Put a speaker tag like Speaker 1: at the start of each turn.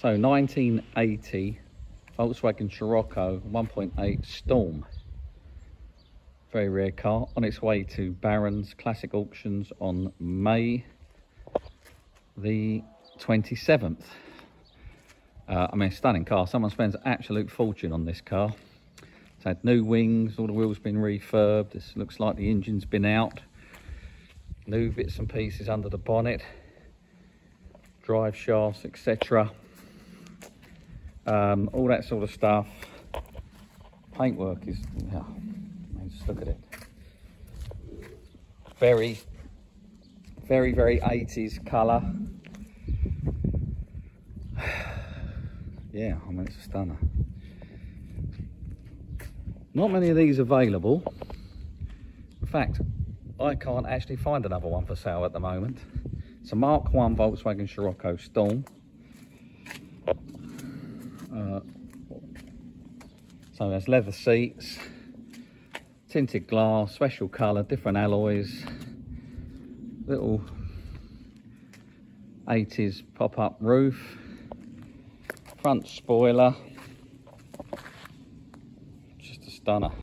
Speaker 1: So 1980 Volkswagen Scirocco 1.8 Storm. Very rare car on its way to Barons Classic Auctions on May the 27th. Uh, I mean, stunning car. Someone spends absolute fortune on this car. It's had new wings, all the wheels been refurbed. This looks like the engine's been out. New bits and pieces under the bonnet. Drive shafts, etc um, all that sort of stuff. Paintwork is, yeah, just look at it. Very, very, very 80s colour. yeah, I mean, it's a stunner. Not many of these available. In fact, I can't actually find another one for sale at the moment. It's a Mark 1 Volkswagen Scirocco Storm. Uh, so there's leather seats, tinted glass, special colour, different alloys, little 80s pop-up roof, front spoiler, just a stunner.